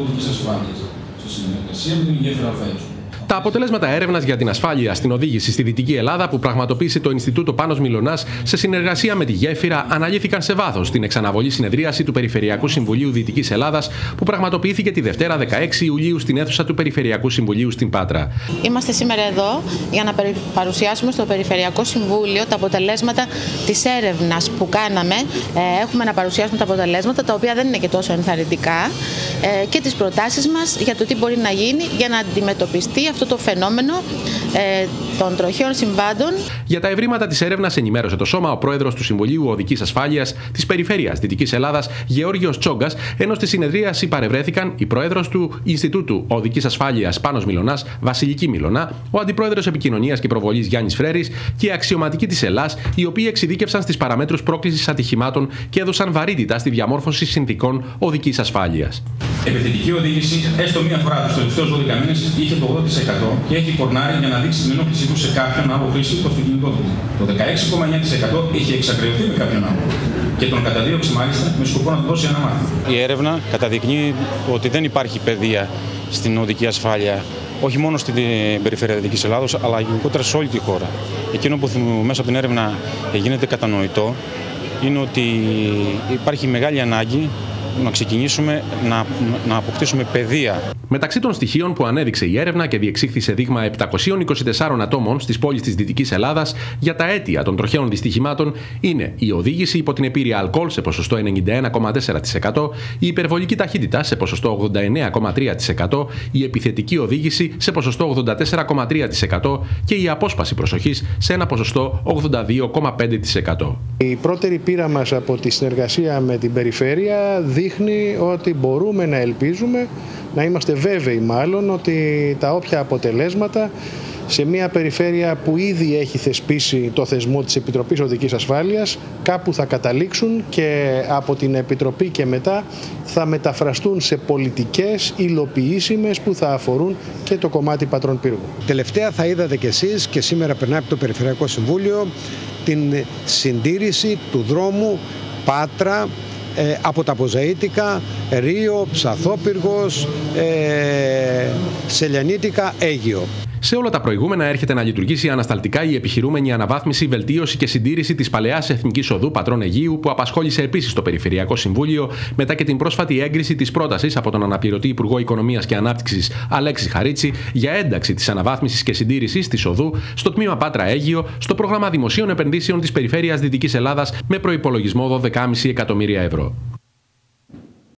Οδικής Ασφάλειας, σε συνεργασία με την γέφυρα Αλφαίτσου. Τα αποτελέσματα έρευνας για την ασφάλεια στην οδήγηση στη Δυτική Ελλάδα που πραγματοποίησε το Ινστιτούτο Πάνος Μιλονά σε συνεργασία με τη Γέφυρα αναλύθηκαν σε βάθος στην εξαναβολή συνεδρίαση του Περιφερειακού Συμβουλίου Δυτικής Ελλάδας που πραγματοποιήθηκε τη Δευτέρα 16 Ιουλίου στην αίθουσα του Περιφερειακού Συμβουλίου στην Πάτρα. Είμαστε σήμερα εδώ για να παρουσιάσουμε στο Περιφερειακό Συμβούλιο τα αποτελέσματα της έρευνας που κάναμε. Ε, έχουμε να παρουσιάσουμε τα αποτελέσματα τα οποία δεν είναι και τόσο ενθαρρυντικά ε, και τις προτάσεις μας για το τι μπορεί να γίνει για να αντιμετωπιστεί αυτό το φαινόμενο ε, των τροχαίων συμβάντων. Για τα ευρήματα της έρευνας ενημέρωσε το Σώμα ο πρόεδρος του Συμβουλίου Οδικής Ασφάλειας της Περιφέρειας Δυτικής Ελλάδας, Γεώργιος Τσόγκας, ενώ στη συνεδρίαση παρευρέθηκαν η πρόεδρος του Ινστιτούτου Οδικής Ασφάλειας Πάνος Μιλονά, Βασιλική Μιλονά, ο αντιπρόεδρος Επικοινωνίας και Προβολής Γιάννης Φρέρης και οι αξιωματικοί της Ελλάς, οι οποίοι εξειδίκευσαν στις παραμέτρους πρόκλησης ατυχημάτων και έδωσαν βαρύτητα στη διαμόρφωση συνθηκών οδικής ασφάλειας. Επιθετική οδήγηση, έστω μία φορά τους τελευταίους 12 μήνες, είχε το 80% και έχει κορνάρει για να δείξει την ενόχλησή του σε κάποιον άλλο χρήστη του αυτοκινητόδρομου. Το 16,9% είχε εξακριβωθεί με κάποιον άλλο και τον καταδίωξε μάλιστα με σκοπό να του δώσει ένα μάθημα. Η έρευνα καταδεικνύει ότι δεν υπάρχει παιδεία στην οδική ασφάλεια όχι μόνο στην περιφέρεια Δυτικής Ελλάδος, αλλά γενικότερα σε όλη τη χώρα. Εκείνο που μέσα από την έρευνα γίνεται κατανοητό είναι ότι υπάρχει μεγάλη ανάγκη να ξεκινήσουμε να, να αποκτήσουμε παιδεία. Μεταξύ των στοιχείων που ανέδειξε η έρευνα και διεξήχθη σε δείγμα 724 ατόμων στις πόλεις της Δυτικής Ελλάδας για τα αίτια των τροχαίων δυστυχημάτων είναι η οδήγηση υπό την επίρρεια αλκοόλ σε ποσοστό 91,4%, η υπερβολική ταχύτητα σε ποσοστό 89,3%, η επιθετική οδήγηση σε ποσοστό 84,3% και η απόσπαση προσοχής σε ένα ποσοστό 82,5%. Η πρώτερη πείρα μας από τη συνεργασία με την περιφέρεια δείχνει ότι μπορούμε να ελπίζουμε, να είμαστε βέβαιοι μάλλον, ότι τα όποια αποτελέσματα σε μια περιφέρεια που ήδη έχει θεσπίσει το θεσμό της Επιτροπής Οδικής Ασφάλειας κάπου θα καταλήξουν και από την Επιτροπή και μετά θα μεταφραστούν σε πολιτικές υλοποιήσιμες που θα αφορούν και το κομμάτι πατρών πύργου. Τελευταία θα είδατε κι εσείς και σήμερα περνάει από το Περιφερειακό Συμβούλιο την συντήρηση του δρόμου Πάτρα ε, από τα Ποζαΐτικα, Ρίο, Ψαθόπυργος, ε, Σελιανίτικα, Αίγιο. Σε όλα τα προηγούμενα έρχεται να λειτουργήσει ανασταλτικά η επιχειρούμενη αναβάθμιση, βελτίωση και συντήρηση της παλαιάς Εθνικής Οδού Πατρών Αιγείου, που απασχόλησε επίσης το Περιφερειακό Συμβούλιο μετά και την πρόσφατη έγκριση της πρότασης από τον αναπληρωτή Υπουργό Οικονομίας και Ανάπτυξης Αλέξη Χαρίτσι για ένταξη της αναβάθμισης και συντήρησης της Οδού στο τμήμα Πάτρα Αίγιο στο πρόγραμμα Δημοσίων Επενδύσεων της Περιφέρειας Δυτικής Ελλάδας με προπολογισμό 12,5 εκατομμύρια ευρώ.